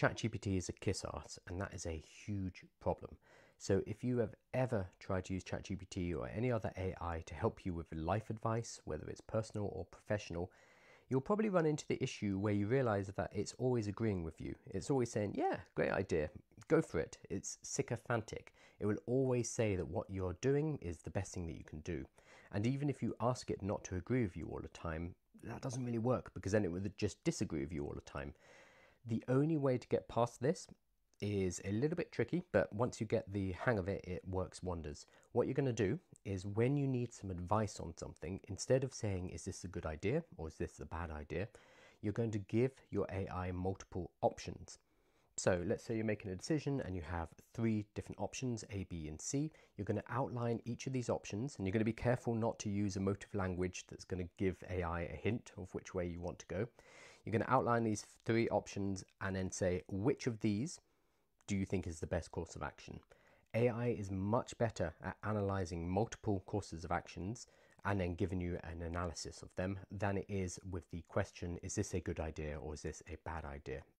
ChatGPT is a kiss ass, and that is a huge problem. So, if you have ever tried to use ChatGPT or any other AI to help you with life advice, whether it's personal or professional, you'll probably run into the issue where you realize that it's always agreeing with you. It's always saying, Yeah, great idea, go for it. It's sycophantic. It will always say that what you're doing is the best thing that you can do. And even if you ask it not to agree with you all the time, that doesn't really work because then it would just disagree with you all the time. The only way to get past this is a little bit tricky, but once you get the hang of it, it works wonders. What you're going to do is when you need some advice on something, instead of saying, is this a good idea or is this a bad idea, you're going to give your AI multiple options. So let's say you're making a decision and you have three different options, A, B, and C. You're going to outline each of these options and you're going to be careful not to use emotive language that's going to give AI a hint of which way you want to go. You're going to outline these three options and then say, which of these do you think is the best course of action? AI is much better at analyzing multiple courses of actions and then giving you an analysis of them than it is with the question, is this a good idea or is this a bad idea?